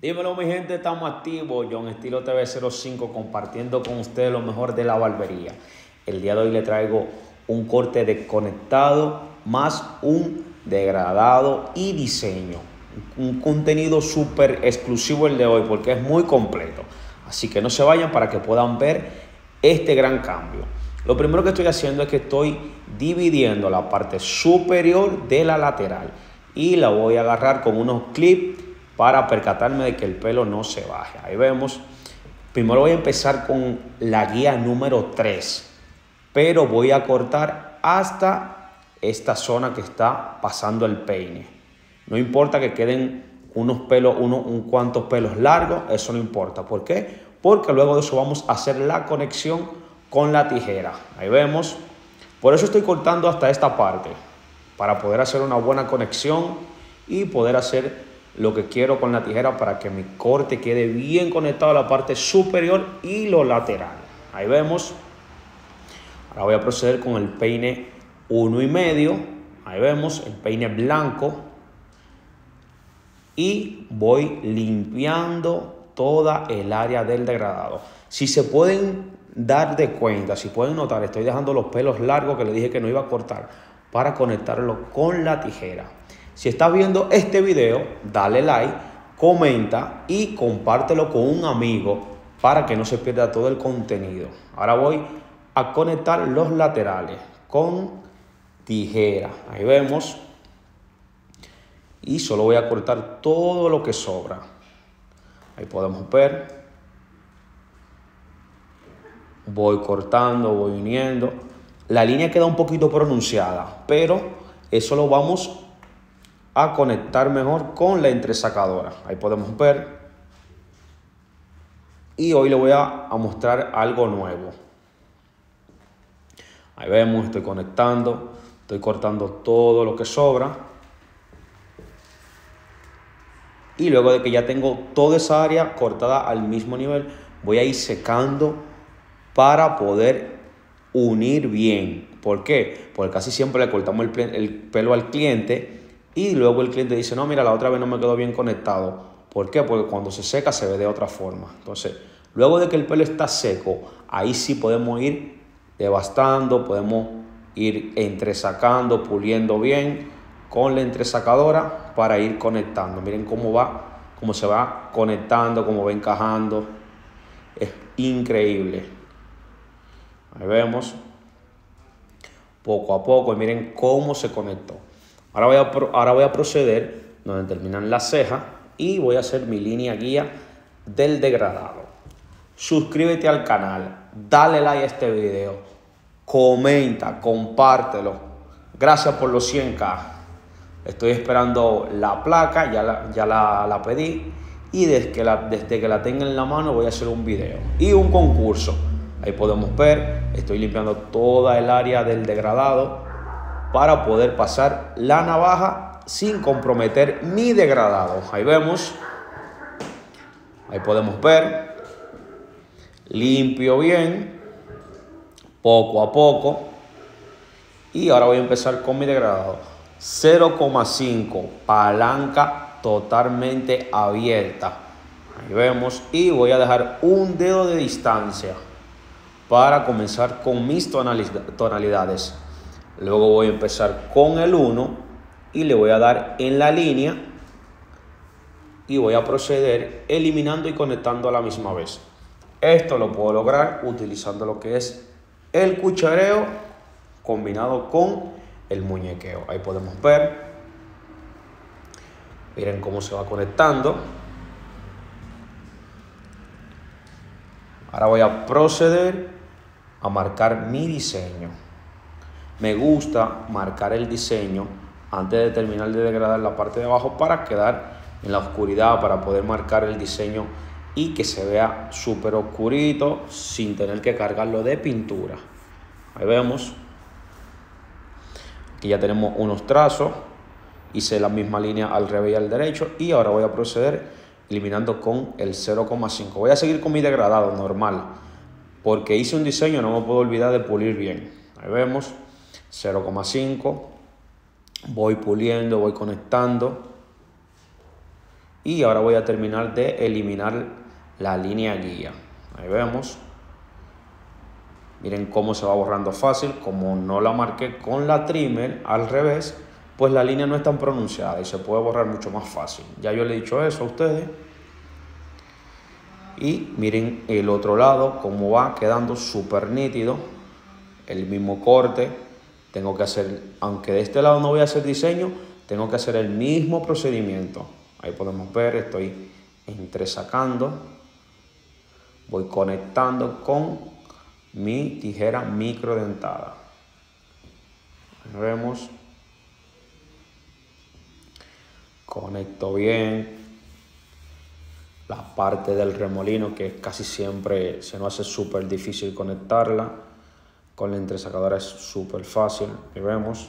Dímelo mi gente, estamos activos. John Estilo TV 05 compartiendo con ustedes lo mejor de la barbería. El día de hoy le traigo un corte desconectado más un degradado y diseño. Un contenido súper exclusivo el de hoy porque es muy completo. Así que no se vayan para que puedan ver este gran cambio. Lo primero que estoy haciendo es que estoy dividiendo la parte superior de la lateral y la voy a agarrar con unos clips para percatarme de que el pelo no se baje. Ahí vemos. Primero voy a empezar con la guía número 3, pero voy a cortar hasta esta zona que está pasando el peine. No importa que queden unos pelos, unos, un cuantos pelos largos, eso no importa. ¿Por qué? Porque luego de eso vamos a hacer la conexión con la tijera. Ahí vemos. Por eso estoy cortando hasta esta parte, para poder hacer una buena conexión y poder hacer lo que quiero con la tijera para que mi corte quede bien conectado a la parte superior y lo lateral. Ahí vemos. Ahora voy a proceder con el peine uno y medio. Ahí vemos el peine blanco. Y voy limpiando toda el área del degradado. Si se pueden dar de cuenta, si pueden notar, estoy dejando los pelos largos que le dije que no iba a cortar para conectarlo con la tijera. Si estás viendo este video, dale like, comenta y compártelo con un amigo para que no se pierda todo el contenido. Ahora voy a conectar los laterales con tijera. Ahí vemos. Y solo voy a cortar todo lo que sobra. Ahí podemos ver. Voy cortando, voy uniendo. La línea queda un poquito pronunciada, pero eso lo vamos a conectar mejor con la entresacadora. Ahí podemos ver. Y hoy le voy a, mostrar algo nuevo. Ahí vemos, estoy conectando, estoy cortando todo lo que sobra. Y luego de que ya tengo toda esa área cortada al mismo nivel, voy a ir secando para poder unir bien. ¿Por qué? Porque casi siempre le cortamos el, el pelo al cliente y luego el cliente dice, no, mira, la otra vez no me quedó bien conectado. ¿Por qué? Porque cuando se seca se ve de otra forma. Entonces, luego de que el pelo está seco, ahí sí podemos ir devastando, podemos ir entresacando, puliendo bien con la entresacadora para ir conectando. Miren cómo va, cómo se va conectando, cómo va encajando. Es increíble. Ahí vemos. Poco a poco, miren cómo se conectó. Ahora voy a, ahora voy a proceder donde terminan las cejas y voy a hacer mi línea guía del degradado. Suscríbete al canal, dale like a este video, comenta, compártelo. Gracias por los 100k. Estoy esperando la placa, ya la, ya la, pedí y desde que, la, desde que la tenga en la mano voy a hacer un video y un concurso. Ahí podemos ver, estoy limpiando toda el área del degradado para poder pasar la navaja sin comprometer mi degradado. Ahí vemos, ahí podemos ver, limpio bien, poco a poco. Y ahora voy a empezar con mi degradado. 0,5 palanca totalmente abierta. Ahí vemos. Y voy a dejar un dedo de distancia para comenzar con mis tonalidades. Luego voy a empezar con el 1 y le voy a dar en la línea y voy a proceder eliminando y conectando a la misma vez. Esto lo puedo lograr utilizando lo que es el cuchareo combinado con el muñequeo. Ahí podemos ver. Miren cómo se va conectando. Ahora voy a proceder a marcar mi diseño me gusta marcar el diseño antes de terminar de degradar la parte de abajo para quedar en la oscuridad, para poder marcar el diseño y que se vea súper oscurito sin tener que cargarlo de pintura. Ahí vemos. Aquí ya tenemos unos trazos. Hice la misma línea al revés y al derecho. Y ahora voy a proceder eliminando con el 0,5. Voy a seguir con mi degradado normal. Porque hice un diseño, no me puedo olvidar de pulir bien. Ahí vemos. 0,5. Voy puliendo, voy conectando. Y ahora voy a terminar de eliminar la línea guía. Ahí vemos. Miren cómo se va borrando fácil. Como no la marqué con la trimmer al revés, pues la línea no es tan pronunciada y se puede borrar mucho más fácil. Ya yo le he dicho eso a ustedes. Y miren el otro lado, cómo va quedando súper nítido. El mismo corte. Tengo que hacer, aunque de este lado no voy a hacer diseño, tengo que hacer el mismo procedimiento. Ahí podemos ver, estoy entresacando. Voy conectando con mi tijera microdentada. Vemos. Conecto bien la parte del remolino que casi siempre se nos hace súper difícil conectarla. Con la entresacadora es súper fácil, y vemos.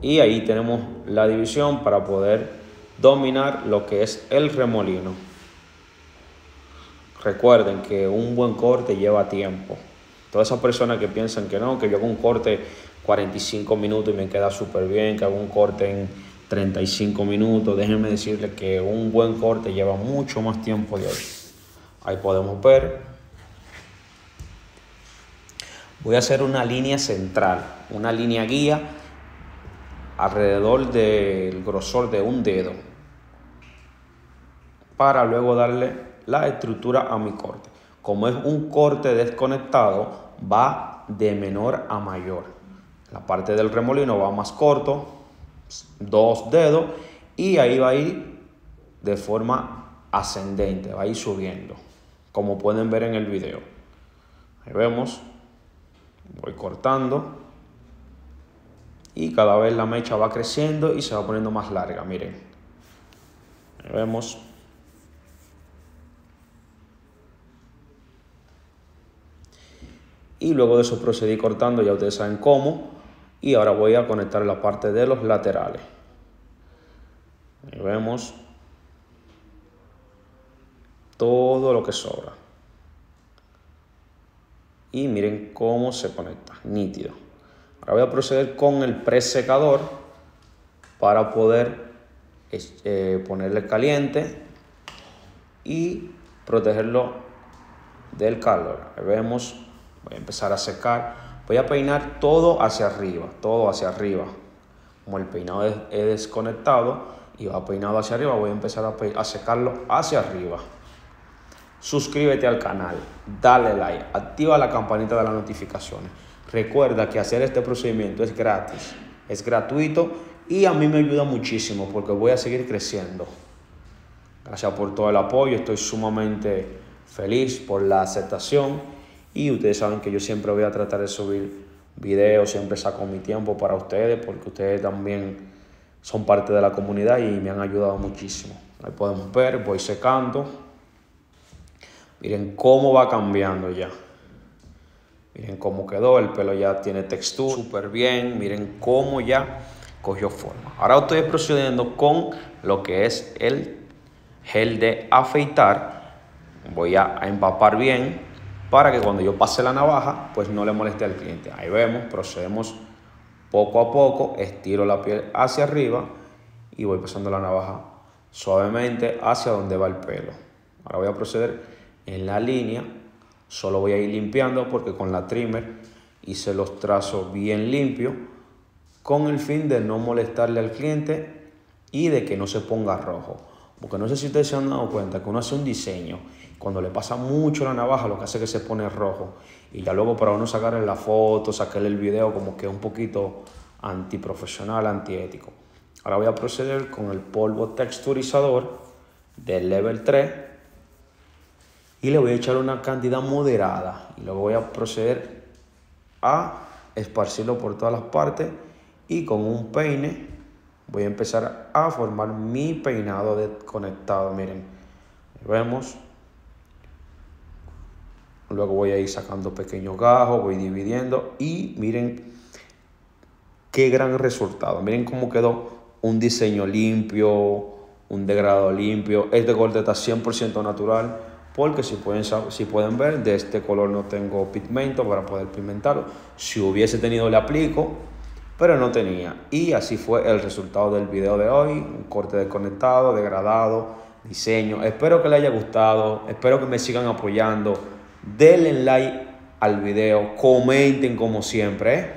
Y ahí tenemos la división para poder dominar lo que es el remolino. Recuerden que un buen corte lleva tiempo. Todas esas personas que piensan que no, que yo hago un corte 45 minutos y me queda súper bien, que hago un corte en 35 minutos, déjenme decirles que un buen corte lleva mucho más tiempo de hoy. Ahí podemos ver. Voy a hacer una línea central, una línea guía alrededor del grosor de un dedo para luego darle la estructura a mi corte. Como es un corte desconectado, va de menor a mayor. La parte del remolino va más corto, dos dedos, y ahí va a ir de forma ascendente, va a ir subiendo, como pueden ver en el video. Ahí vemos, voy cortando y cada vez la mecha va creciendo y se va poniendo más larga, miren. vemos. Y luego de eso procedí cortando, ya ustedes saben cómo. Y ahora voy a conectar la parte de los laterales. Ahí vemos todo lo que sobra. Y miren cómo se conecta, nítido. Ahora voy a proceder con el presecador para poder eh, ponerle caliente y protegerlo del calor. vemos, voy a empezar a secar. Voy a peinar todo hacia arriba, todo hacia arriba. Como el peinado es, desconectado y va peinado hacia arriba, voy a empezar a, a secarlo hacia arriba. Suscríbete al canal, dale like, activa la campanita de las notificaciones. Recuerda que hacer este procedimiento es gratis, es gratuito y a mí me ayuda muchísimo porque voy a seguir creciendo. Gracias por todo el apoyo, estoy sumamente feliz por la aceptación y ustedes saben que yo siempre voy a tratar de subir videos, siempre saco mi tiempo para ustedes porque ustedes también son parte de la comunidad y me han ayudado muchísimo. Ahí podemos ver, voy secando. Miren cómo va cambiando ya. Miren cómo quedó, el pelo ya tiene textura súper bien. Miren cómo ya cogió forma. Ahora estoy procediendo con lo que es el gel de afeitar. Voy a empapar bien para que cuando yo pase la navaja, pues no le moleste al cliente. Ahí vemos, procedemos poco a poco, estiro la piel hacia arriba y voy pasando la navaja suavemente hacia donde va el pelo. Ahora voy a proceder en la línea Solo voy a ir limpiando porque con la trimmer hice los trazos bien limpios con el fin de no molestarle al cliente y de que no se ponga rojo. Porque no sé si ustedes se han dado cuenta que uno hace un diseño, cuando le pasa mucho la navaja lo que hace es que se pone rojo. Y ya luego para uno sacarle la foto, sacarle el video como que es un poquito antiprofesional, antiético. Ahora voy a proceder con el polvo texturizador del level 3 y le voy a echar una cantidad moderada. Y luego voy a proceder a esparcirlo por todas las partes y con un peine voy a empezar a formar mi peinado desconectado miren vemos. Luego voy a ir sacando pequeños gajos voy dividiendo y miren qué gran resultado. Miren cómo quedó un diseño limpio un degradado limpio. Este corte está 100% natural porque si pueden, si pueden ver, de este color no tengo pigmento para poder pigmentarlo. Si hubiese tenido, le aplico pero no tenía. Y así fue el resultado del video de hoy, un corte desconectado, degradado, diseño. Espero que les haya gustado, espero que me sigan apoyando. Denle like al video, comenten como siempre. ¿eh?